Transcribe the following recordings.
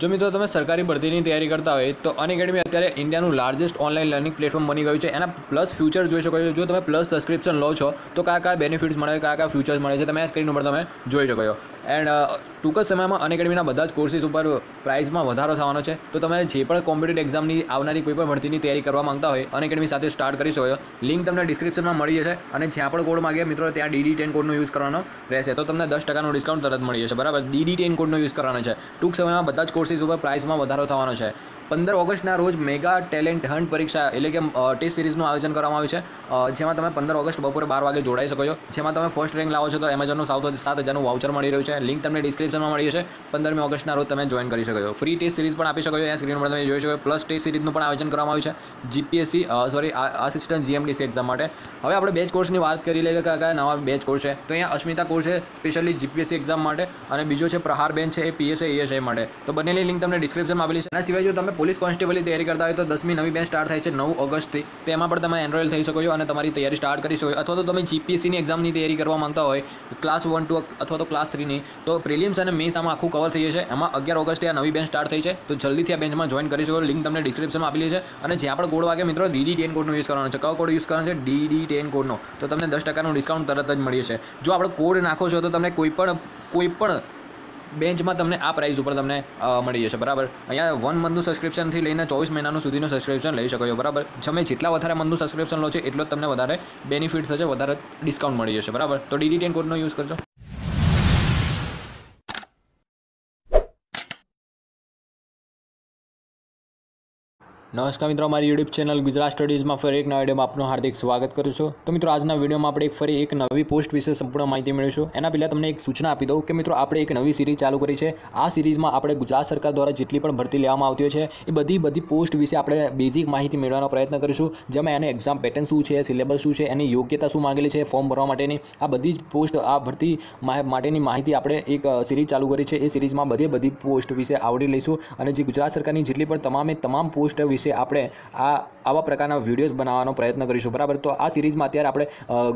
જો મિત્રો તમે સરકારી ભરતીની તૈયારી કરતા હોય તો અનએકેડમી અત્યારે ઇન્ડિયાનું લાર્જેસ્ટ ઓનલાઈન લર્નિંગ પ્લેટફોર્મ બની ગયું છે. એના પ્લસ ફ્યુચર જોઈ શકો છો. જો તમે પ્લસ સબસ્ક્રિપ્શન લો છો, તો કયા કયા બેનિફિટ્સ મળે, કયા કયા ફ્યુચર્સ મળે છે, તમે આ સ્ક્રીન ઉપર તમે જોઈ શકો છો. એન્ડ ટૂંક જ સમયમાં અનએકેડમીના બધા જ કોર્સીસ ઉપર પ્રાઇસમાં વધારો થવાનો છે. તો તમે જે પણ કોમ્પિટેટિવ એક્ઝામની આવનારી કોઈ પણ ભરતીની તૈયારી કરવા માંગતા હોય અનએકેડમી સાથે સ્ટાર્ટ કરી શકો છો. લિંક તમને ડિસ્ક્રિપ્શનમાં મળી જશે અને જ્યાં પણ કોડ માગે મિત્રો, ત્યાં ડીડી ટેન કોડનો યુઝ કરવાનો રહેશે. તો તમને દસ ટકાનું ડિસ્કાઉન્ટ તરત મળી જશે. બરાબર? ડીડી ટેન કોડનો યુઝ કરવાનો છે. ટૂંક સમયમાં બધા જ કોર્સીસ ઉપર પ્રાઇસમાં વધારો થવાનો છે. પંદર ઓગસ્ટના રોજ મેગા ટેલેન્ટ હન્ટ પરીક્ષા એટલે કે ટેસ્ટ સિરીઝનું આયોજન કરવામાં આવ્યું છે. જેમાં તમે પંદર ઓગસ્ટ બપોરે બાર વાગે જોડાઈ શકો છો. જેમાં તમે ફર્સ્ટ રેન્ક લાવો છો તો એમેઝોનનું સાત સાત હજારનું વાઉચર મળી રહ્યું છે. લિંક તમને ડિસ્ક્રિપ્શનમાં મળી છે પંદરમી ઓગસ્ટના રોજ તમે જોઈન કરી શકો છો. ફ્રી ટેસ્ટ સિરીઝ પણ આપી શકો છો. એ સ્ક્રીન પર તમે જોઈ શકો પ્લસ ટેસ્ટ સિરીઝનું પણ આયોજન કરવામાં આવ્યું છે. GPSC sorry assistant GMDC exam માટે. હવે આપણે બેચ કોર્સની વાત કરી લઈએ કે કયા નવા બેચ કોર્સ છે. તો અહીંયા અસ્મિતા કોર્સ છે સ્પેશિયલી જીપીએસસી એક્ઝામ માટે. અને બીજો છે પ્રહાર બેન છે એ પીએસએ ઈએસઆઈ માટે. તો બંનેની લિંક તમને ડિસ્ક્રિપ્શનમાં આપેલી છે. એના સિવાય જો તમે પોલીસ કોન્સ્ટેબલની તૈયારી કરતા હોય તો દસમી નવી બેચ સ્ટાર્ટ થાય છે નવ ઓગસ્ટથી. તેમાં પણ તમે એનરોલ થઈ શકો છો અને તમારી તૈયારી સ્ટાર્ટ કરી શકો અથવા તો તમે જીપીએસસીની એક્ઝામની તૈયારી કરવા માંગતા હોય ક્લાસ વન ટુ અથવા તો ક્લાસ થ્રીની તો પ્રિલિમ્સ અને મેન્સ આમાં આખું કવર થઈ જશે. એમાં અગિયાર ઓગસ્ટે આ નવી બેન્ચ સ્ટાર્ટ થઈ છે. તો જલ્દીથી આ બેન્ચમાં જોઈન કરી શકો લિંક તમને ડિસ્ક્રિપ્શનમાં આપેલી છે. અને જ્યાં પણ કોડ વાગે મિત્રો ડીડી ટેન કોડનો યુઝ કરવાનો છે. કયો કોડ યુઝ કરવાનો છે? ડીડી ટેન કોડનો તો તમને દસ ટકાનું ડિસ્કાઉન્ટ તરત જ મળી છે જો આપણે કોડ નાખો છો તો તમને કોઈ પણ કોઈ પણ બેન્ચમાં તમને આ પ્રાઇસ ઉપર તમને મળી જશે, બરાબર? અહીંયા વન મંથનું સબસ્ક્રિપ્શનથી લઈને ચોવીસ મહિનાનું સુધીનું સબસ્ક્રિપ્શન લઈ શકો છો, બરાબર? તમે જેટલા વધારે મંથનું સબસ્ક્રિપ્શન લો છો, એટલો જ તમને વધારે બેનિફિટ થશે, વધારે ડિસ્કાઉન્ટ મળી જશે, બરાબર? તો ડીડી ટેન કોડનો યુઝ કરજો. નમસ્કાર મિત્રો મારી યુટ્યુબ ચેનલ ગુજરાત સ્ટડીઝમાં ફરી એક નવા વિડીયોમાં આપનું હાર્દિક સ્વાગત કરું છું. તો મિત્રો, આજના વિડીયોમાં આપણે એક ફરી એક નવી પોસ્ટ વિશે સંપૂર્ણ માહિતી મેળવીશું. એના પહેલાં તમને એક સૂચના આપી દઉં કે મિત્રો, આપણે એક નવી સિરીઝ ચાલુ કરી છે. આ સિરીઝમાં આપણે ગુજરાત સરકાર દ્વારા જેટલી પણ ભરતી લેવામાં આવતી હોય છે, એ બધી બધી પોસ્ટ વિશે આપણે બેઝિક માહિતી મેળવવાનો પ્રયત્ન કરીશું. જેમાં એને એક્ઝામ પેટર્ન શું છે સિલેબસ શું છે, એની યોગ્યતા શું માંગેલી છે ફોર્મ ભરવા માટેની. આ બધી જ પોસ્ટ આ ભરતી માટેની માહિતી આપણે એક સિરીઝ ચાલુ કરી છે. એ સિરીઝમાં બધી બધી પોસ્ટ વિશે આવડી લઈશું. અને જે ગુજરાત સરકારની જેટલી પણ તમામે તમામ પોસ્ટ વિશે આપણે આ આવા પ્રકારના વિડીયોઝ બનાવવાનો પ્રયત્ન કરીશું, બરાબર? તો આ સિરીઝમાં અત્યારે આપણે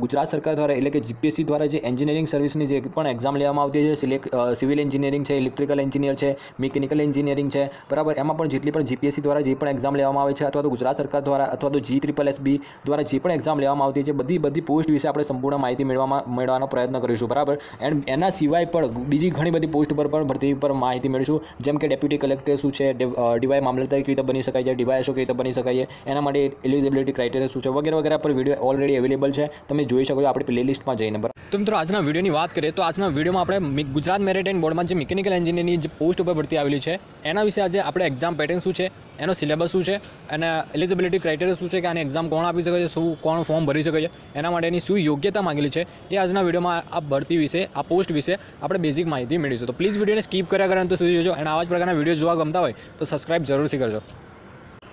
ગુજરાત સરકાર દ્વારા એટલે કે જીપીએસસી દ્વારા જે એન્જિનિયરિંગ સર્વિસની જે પણ એક્ઝામ લેવામાં આવતી છે સિલેક્ટ સિવિલ એન્જિનિયરિંગ છે ઇલેક્ટ્રિકલ એન્જિનિયર છે મિકેનિકલ એન્જિનિયરિંગ છે, બરાબર? એમાં પણ જેટલી પણ જીપીએસસી દ્વારા જે પણ એક્ઝામ લેવામાં આવે છે, અથવા તો ગુજરાત સરકાર દ્વારા, અથવા તો જી ટ્રિપલ એસ બી દ્વારા જે પણ એક્ઝામ લેવામાં આવતી છે, બધી બધી પોસ્ટ વિશે આપણે સંપૂર્ણ માહિતી મેળવવામાં મેળવવાનો પ્રયત્ન કરીશું, બરાબર? એન્ડ એના સિવાય પણ બીજી ઘણી બધી પોસ્ટ પર પણ ભરતી પર માહિતી મેળવીશું, જેમ કે ડેપ્યુટી કલેક્ટર શું છે ડીવાય મામલતદાર કેવી રીતે બની શકાય છે ડીવાયએસઓ કેવી રીતે બની શકાય એના માટે એલિજિબિલિટી ક્રાઇટેરિયા શું છે વગેરે વગેરે પર વીડિયો ઓલરેડી અવેલેબલ છે. તમે જોઈ શકો છો આપણી પ્લેલિસ્ટમાં જઈને તો મિત્રો આજના વિડીયોની વાત કરીએ તો આજના વિડીયોમાં આપણે ગુજરાત મેરિટાઇમ બોર્ડમાં જે મિકેનિકલ એન્જિનિયરની જે પોસ્ટ ઉપર ભરતી આવેલી છે, એના વિશે આજે આપણે એક્ઝામ પેટર્ન શું છે, એનો સિલેબસ શું છે, અને એલિજિબિલિટી ક્રાઇટેરિયા શું છે કે આની એક્ઝામ કોણ આપી શકે છે, શું કોણ ફોર્મ ભરી શકે છે, એના માટેની શું યોગ્યતા માંગેલી છે, એ આજના વિડીયોમાં આ ભરતી વિશે, આ પોસ્ટ વિશે આપણે બેઝિક માહિતી મેળવીશું. તો પ્લીઝ વિડીયોને સ્કીપ કર્યા કરે તો સુધી જોજો, અને આવા જ પ્રકારના વીડિયો જોવા ગમતા હોય તો સબસ્ક્રાઇબ જરૂરથી કરજો.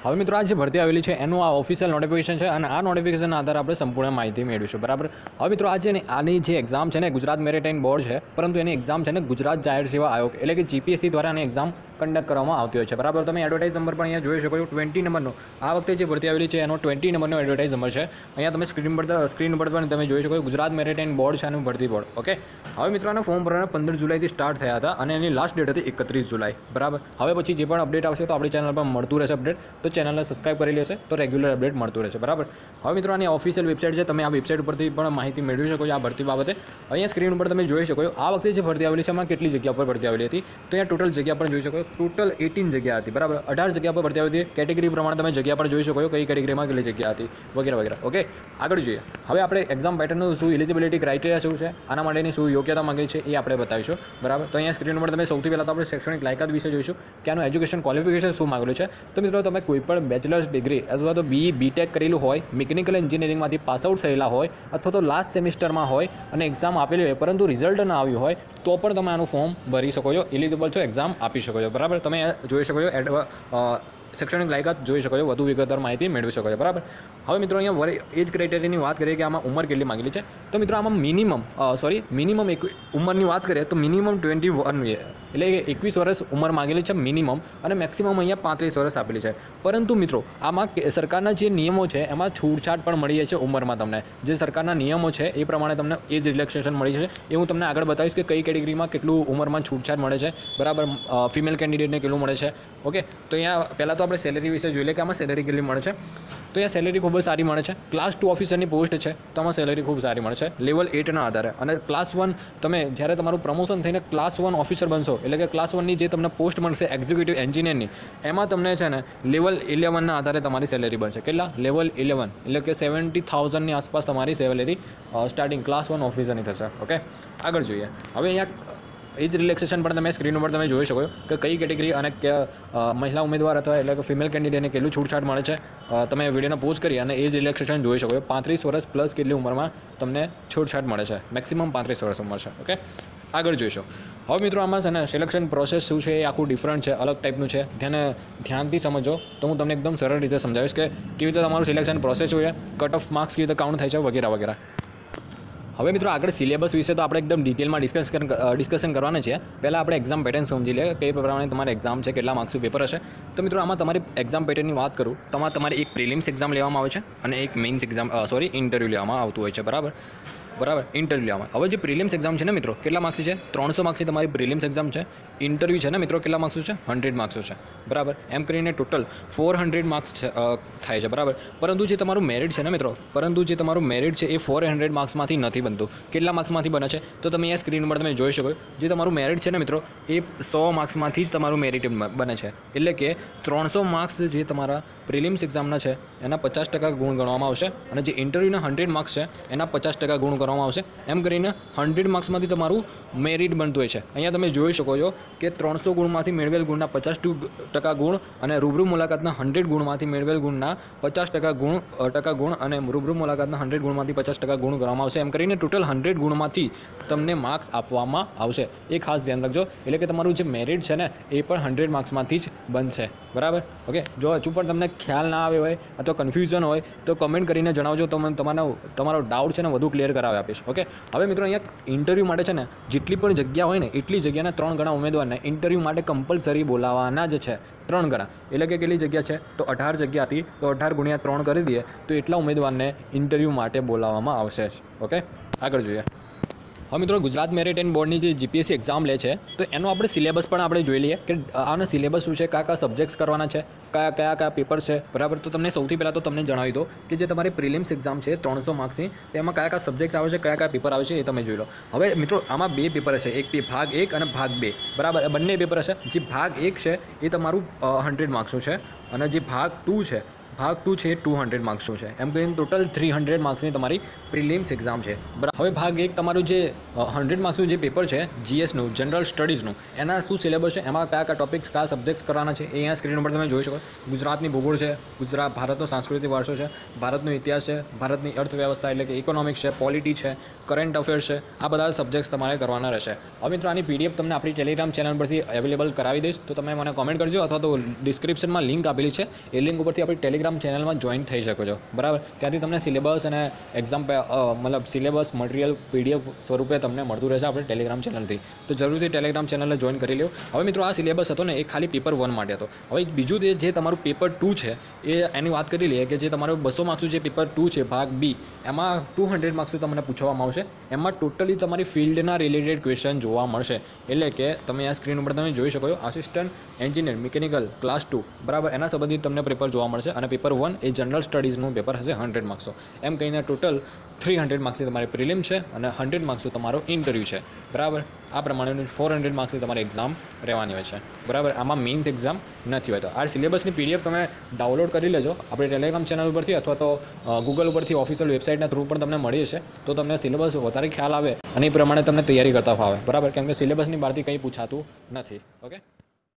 હવે મિત્રો આ જે ભરતી આવેલી છે, એનું આ ઓફિશિયલ નોટિફિકેશન છે અને આ નોટિફિકેશન આધારે આપણે સંપૂર્ણ માહિતી મેળવીશું. બરાબર? હવે મિત્રો આ છે આની જે એક્ઝામ છે ને, ગુજરાત મેરિટાઇમ બોર્ડ છે, પરંતુ એની એક્ઝામ છે ને ગુજરાત જાહેર સેવા આયોગ, એટલે કે જીપીએસસી દ્વારા આની એક્ઝામ કન્ડક્ટ કરવામાં આવતી હોય છે. બરાબર? તમે એડવર્ટાઇઝ નંબર પણ અહીંયા જોઈ શકો છો ટ્વેન્ટી નંબરનો આ વખતે જે ભરતી આવેલી છે, એનો ટ્વેન્ટી નંબરનો એડવર્ટાઇઝ નંબર છે. અહીંયા તમે સ્ક્રીન પર સ્ક્રીન પર પણ તમે જોઈ શકો ગુજરાત મેરિટાઇમ બોર્ડ છે આનું ભરતી બોર્ડ. ઓકે? હવે મિત્રો આના ફોર્મ ભરવાના પંદર જુલાઈથી સ્ટાર્ટ થયા હતા અને એની લાસ્ટ ડેટ હતી એકત્રીસ જુલાઈ. બરાબર? હવે પછી જે પણ અપડેટ આવશે તો આપણી ચેનલ પર મળતું રહેશે અપડેટ તો ચેનલને સબસ્ક્રાઈબ કરી લેશે તો રેગ્યુલર અપડેટ મળતું રહેશે. બરાબર? હવે મિત્રો, આની ઓફિશિયલ વેબસાઇટ છે, તમે આ વેબસાઇટ ઉપરથી પણ માહિતી મેળવી શકો છો, આ ભરતી બાબતે. અહીંયા સ્ક્રીન ઉપર તમે જોઈ શકો છો, આ વખતે જે ભરતી આવેલી છે, એમાં કેટલી જગ્યા પર ભરતી આવેલી હતી? તો અહીંયા ટોટલ જગ્યા પણ જોઈ શકો ટોટલ એટીન જગ્યા હતી, બરાબર? અઢાર જગ્યા પર ભરતી આવી હતી. કેટેગરી પ્રમાણે તમે જગ્યા પર જોઈ શકો છો, કઈ કેટેગરીમાં કેટલી જગ્યા હતી, વગેરે વગેરે. ઓકે આગળ જોઈએ. હવે આપણે એક્ઝામ પેટર્નનું શું એલિજિબિલિટી ક્રાઇટેરિયા શું છે, આના માટેની શું યોગ્યતા માંગી છે, એ આપણે બતાવીશું. બરાબર? તો અહીંયા સ્ક્રીન ઉપર તમે સૌથી પહેલાં તો આપણે શૈક્ષણિક લાયકાત વિશે જોઈશું, કે આનું એજ્યુકેશન ક્વોલિફિકેશન શું માંગેલું છે. તો મિત્રો, તમે કોઈ પણ બેચલર્સ ડિગ્રી અથવા તો બી બીટેક કરેલું હોય મિકેનિકલ એન્જિનિયરિંગમાંથી પાસ આઉટ થયેલા હોય અથવા તો લાસ્ટ સેમિસ્ટરમાં હોય અને એક્ઝામ આપેલી હોય પરંતુ રિઝલ્ટ ના આવ્યું હોય, તો પણ તમે આનું ફોર્મ ભરી શકો છો. એલિજિબલ છો એક્ઝામ આપી શકો છો. બરાબર? તમે જોઈ શકો છો એડ શૈક્ષણિક લાયકાત જોઈ શકો છો, વધુ વિગતવાર માહિતી મેળવી શકો છો. બરાબર? હવે મિત્રો અહીંયા એજ ક્રાઇટેરિયાની વાત કરીએ કે આમાં ઉંમર કેટલી માંગેલી છે. તો મિત્રો આમાં મિનિમમ સોરી મિનિમમ એક ઉંમરની વાત કરીએ તો મિનિમમ ટ્વેન્ટી વન એટલે એકવીસ વર્ષ ઉંમર માંગેલી છે મિનિમમ અને મેક્સિમમ અહીંયા પાંત્રીસ વર્ષ આપેલી છે. પરંતુ મિત્રો, આમાં સરકારના જે નિયમો છે, એમાં છૂટછાટ પણ મળી છે ઉંમરમાં તમને. જે સરકારના નિયમો છે, એ પ્રમાણે તમને એજ રિલેક્સેશન મળી છે એ હું તમને આગળ બતાવીશ કે કઈ કેટેગરીમાં કેટલું ઉંમરમાં છૂટછાટ મળે છે. બરાબર ફિમેલ કેન્ડિડેટને કેટલું મળે છે. ઓકે? તો અહીંયા પહેલાં તો આપણે સેલેરી વિશે જોઈ લઈએ કે આમાં સેલેરી કેટલી મળે છે. તો એ સેલેરી ખૂબ જ સારી મળે છે. ક્લાસ ટુ ઓફિસરની પોસ્ટ છે, તો આમાં સેલેરી ખૂબ સારી મળે છે. લેવલ એટના આધારે. અને ક્લાસ વન તમે જ્યારે તમારું પ્રમોશન થઈને ક્લાસ વન ઓફિસર બનશો, એટલે કે ક્લાસ વનની જે તમને પોસ્ટ મળશે એક્ઝિક્યુટિવ એન્જિનિયરની એમાં તમને છે ને લેવલ ઇલેવનના આધારે તમારી સેલેરી બનશે. કેટલા? લેવલ ઇલેવન એટલે કે સેવન્ટી થાઉઝન્ડની આસપાસ તમારી સેલેરી સ્ટાર્ટિંગ ક્લાસ વન ઓફિસરની થશે. ઓકે આગળ જોઈએ. હવે અહીંયા એજ રિલેક્સેશન પણ તમે સ્ક્રીન ઉપર તમે જોઈ શકો કે કઈ કેટેગરી અને મહિલા ઉમેદવાર અથવા એટલે કે ફિમેલ કેન્ડિડેટને કેટલું છૂટછાટ મળે છે. તમે વિડીયોને પોઝ કરી અને એજ રિલેક્સેશન જોઈ શકો છો. પાંત્રીસ વર્ષ પ્લસ કેટલી ઉંમરમાં તમને છૂટછાટ મળે છે. મેક્સિમમ પાંત્રીસ વર્ષ ઉંમર છે ઓકે આગળ જોઈશું. હવે મિત્રો, આમાં છે ને સિલેક્શન પ્રોસેસ શું છે એ આખું ડિફરન્ટ છે, અલગ ટાઈપનું છે. તેને ધ્યાનથી સમજો. તો હું તમને એકદમ સરળ રીતે સમજાવીશ કે કેવી રીતે તમારું સિલેક્શન પ્રોસેસ હોય કટ ઓફ માર્ક્સ કેવી રીતે કાઉન્ટ થાય છે વગેરે વગેરે. હવે મિત્રો આગળ સિલેબસ વિશે તો આપણે એકદમ ડિટેલમાં ડિસ્કસ ડિસ્કશન કરવાના છે. પહેલાં આપણે એક્ઝામ પેટર્ન સમજી લઈએ. કઈ પ્રમાણે તમારે એક્ઝામ છે, કેટલા માર્ક્સનું પેપર હશે. તો મિત્રો આમાં તમારી એક્ઝામ પેટર્નની વાત કરું, તો આમાં તમારે એક પ્રિલિમ્સ એક્ઝામ લેવામાં આવે છે અને એક મેઇન્સ એક્ઝામ સોરી ઇન્ટરવ્યૂ લેવામાં આવતું હોય છે. બરાબર? બરાબર? ઇન્ટરવ્યૂ લેવામાં. હવે જે પ્રિલિમ્સ એક્ઝામ છે ને મિત્રો, કેટલા માર્ક્સ છે? ત્રણસો માર્ક્સની તમારી પ્રિલિમ્સ એક્ઝામ છે. ઇન્ટરવ્યૂ છે ને મિત્રો, કેટલા માર્ક્સનું છે? હંડ્રેડ માર્ક્સનું છે. બરાબર? એમ કરીને ટોટલ ફોર હંડ્રેડ માર્ક્સ થાય છે, બરાબર? પરંતુ જે તમારું મેરિટ છે ને મિત્રો, પરંતુ જે તમારું મેરિટ છે એ ફોર હંડ્રેડ માર્ક્સમાંથી નથી બનતું. કેટલા માર્ક્સમાંથી બને છે? તો તમે અહીંયા સ્ક્રીન પર તમે જોઈ શકો. જે તમારું મેરિટ છે ને મિત્રો, એ સો માર્ક્સમાંથી જ તમારું મેરિટ બને છે. એટલે કે ત્રણસો માર્ક્સ જે તમારા પ્રિલિમ્સ એક્ઝામના છે, એના પચાસ ટકા ગુણ ગણવામાં આવશે. અને જે ઇન્ટરવ્યૂના હંડ્રેડ માર્ક્સ છે, એના પચાસ ટકા ગુણ ગણવામાં આવશે. એમ કરીને હંડ્રેડ માર્ક્સમાંથી તમારું મેરિટ બનતું હોય છે. અહીંયા તમે જોઈ શકો છો કે ત્રણસો ગુણમાંથી મેળવેલ ગુણના પચાસ ટકા ગુણ અને રૂબરૂ મુલાકાતના હંડ્રેડ ગુણમાંથી મેળવેલ ગુણના પચાસ ટકા ગુણ ટકા ગુણ અને રૂબરૂ મુલાકાતના હંડ્રેડ ગુણમાંથી પચાસ ટકા ગુણ ગણવામાં આવશે. એમ કરીને ટોટલ હંડ્રેડ ગુણમાંથી તમને માર્ક્સ આપવામાં આવશે. એ ખાસ ધ્યાન રાખજો. એટલે કે તમારું જે મેરિટ છે ને, એ પણ હંડ્રેડ માર્ક્સમાંથી જ બનશે. બરાબર? ઓકે જો હજુ પણ તમને ખ્યાલ ના આવે હોય અથવા કન્ફ્યુઝન હોય, તો કમેન્ટ કરીને જણાવજો. તો મને તમારો તમારો ડાઉટ છે ને વધુ ક્લિયર કરાવી આપીશ. ઓકે હવે મિત્રો અહીંયા ઇન્ટરવ્યૂ માટે છે ને, જેટલી પણ જગ્યા હોય ને, એટલી જગ્યાના ત્રણ ગણા ઉમેદવારને ઇન્ટરવ્યૂ માટે કમ્પલસરી બોલાવવાના જ છે. ત્રણ ગણા. એટલે કે કેટલી જગ્યા છે? તો અઢાર જગ્યા હતી. તો અઢાર ગુણ્યા ત્રણ કરી દઈએ. તો એટલા ઉમેદવારને ઇન્ટરવ્યૂ માટે બોલાવવામાં આવશે જ. ઓકે આગળ જોઈએ. હવે મિત્રો, ગુજરાત મેરિટાઇમ બોર્ડની જે જીપીએસસી એક્ઝામ લે છે, તો એનો આપણે સિલેબસ પણ આપણે જોઈ લઈએ કે આનો સિલેબસ શું છે, કયા કયા સબ્જેક્ટ્સ કરવાના છે, કયા કયા કયા પેપર છે. બરાબર, તો તમને સૌથી પહેલાં તો તમને જણાવી દો કે જે તમારી પ્રિલિમ્સ એક્ઝામ છે, ત્રણસો માર્ક્સની તેમાં કયા કયા સબ્જેક્ટ્સ આવે છે, કયા કયા પેપર આવે છે, એ તમે જોઈ લો. હવે મિત્રો, આમાં બે પેપર હશે એક ભાગ એક અને ભાગ બે. બરાબર બંને પેપર હશે. જે ભાગ એક છે, એ તમારું હંડ્રેડ માર્ક્સનું છે અને જે ભાગ ટુ છે ભાગ ટુ છે, ટુ હંડ્રેડ માર્ક્સનું છે. એમ કરીને ટોટલ થ્રી હંડ્રેડ માર્ક્સની તમારી પ્રિલિમ્સ એક્ઝામ છે. બરાબર હવે ભાગ એક તમારું જે હંડ્રેડ માર્ક્સનું જે પેપર છે જીએસનું જનરલ સ્ટડીઝનું એના શું સિલેબસ છે, એમાં કયા કયા ટોપિક્સ કયા સબ્જેક્ટ્સ કરવાના છે, એ અહીંયા સ્ક્રીન ઉપર તમે જોઈ શકો. ગુજરાતની ભૂગોળ છે, ગુજરાત, ભારતનો સાંસ્કૃતિક વારસો છે, ભારતનો ઇતિહાસ છે, ભારતની અર્થવ્યવસ્થા એટલે કે ઇકોનોમિક્સ છે પોલિટી છે કરંટ અફેર્સ છે, આ બધા સબ્જેક્ટ્સ તમારે કરવાના રહેશે. હવે મિત્રો, આની પીડીએફ તમને આપણી ટેલિગ્રામ ચેનલ પરથી અવેલેબલ કરાવી દઈશ. તો તમે મને કોમેન્ટ કરજો અથવા તો ડિસ્ક્રિપ્શનમાં લિંક આપેલી છે. એ લિંક ઉપરથી આપણી ટેલિગ્રામ ચેનલમાં જોઈન થઈ શકો છો. બરાબર? ત્યાંથી તમને સિલેબસ અને એક્ઝામ મતલબ સિલેબસ મટીરિયલ પીડીએફ સ્વરૂપે તમને મળતું રહેશે આપણે ટેલિગ્રામ ચેનલથી તો જરૂરથી ટેલિગ્રામ ચેનલને જોઈન કરી લો હવે મિત્રો આ સિલેબસ હતો ને, એ ખાલી પેપર વન માટે હતો. હવે બીજું જે તમારું પેપર ટુ છે, એ એની વાત કરી લઈએ કે જે તમારું બસો માર્ક્સનું જે પેપર ટુ છે, ભાગ બી એમાં ટુ હંડ્રેડ માર્ક્સનું તમને પૂછવામાં આવશે. એમાં ટોટલી તમારી ફિલ્ડના રિલેટેડ ક્વેશ્ચન જોવા મળશે. એટલે કે તમે આ સ્ક્રીન ઉપર તમે જોઈ શકો છો assistant engineer mechanical class two બરાબર? એના સંબંધિત તમને પેપર જોવા મળશે અને પેપર વન એ જનરલ સ્ટડીઝનું પેપર હશે હંડ્રેડ માર્ક્સનો. એમ કહીને ટોટલ થ્રી હંડ્રેડ માર્ક્સની તમારી પ્રિલિમ છે અને હંડ્રેડ માર્ક્સનું તમારો ઇન્ટરવ્યૂ છે. બરાબર? આ પ્રમાણેનું ફોર હંડ્રેડ માર્ક્સની તમારી એક્ઝામ રહેવાની હોય છે. બરાબર? આમાં મેઇન્સ એક્ઝામ નથી હોતો આ સિલેબસની પીડીએફ તમે ડાઉનલોડ કરી લેજો. આપણે ટેલિગ્રામ ચેનલ ઉપરથી અથવા તો ગૂગલ ઉપરથી ઓફિશિયલ વેબસાઇટના થ્રુ પણ તમને મળી જશે. તો તમને સિલેબસ વધારે ખ્યાલ આવે અને એ પ્રમાણે તમને તૈયારી કરતા ફાવે. બરાબર? કેમ કે સિલેબસની બહારથી કંઈ પૂછાતું નથી. ઓકે